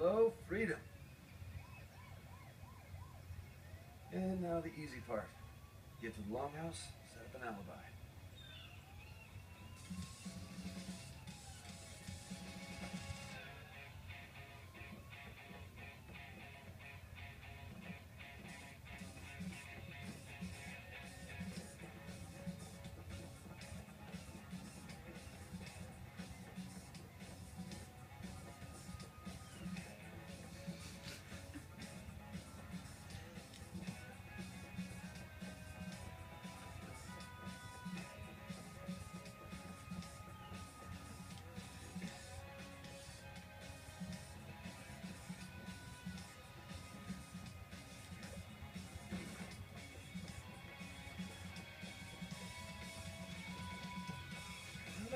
Hello, freedom. And now the easy part. Get to the longhouse, set up an alibi.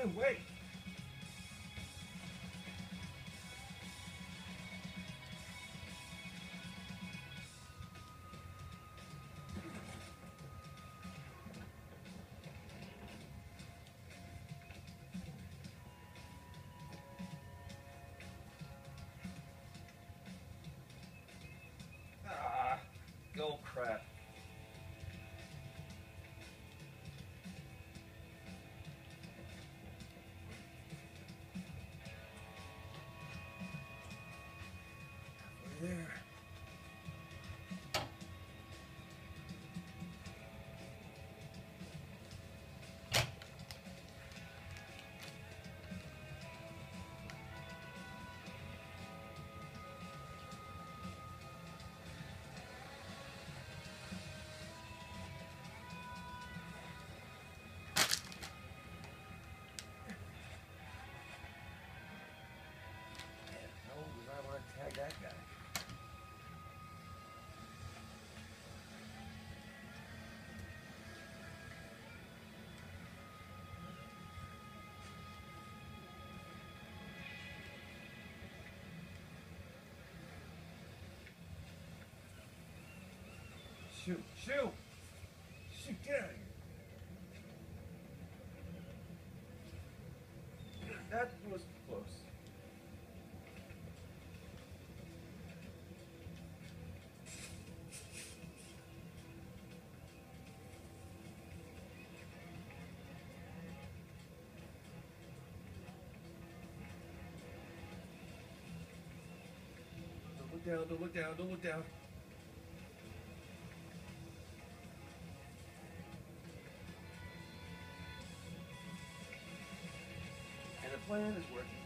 No, wait. Ah, go crap. Out of here! That was close. Don't look down, don't look down, don't look down. plan is working.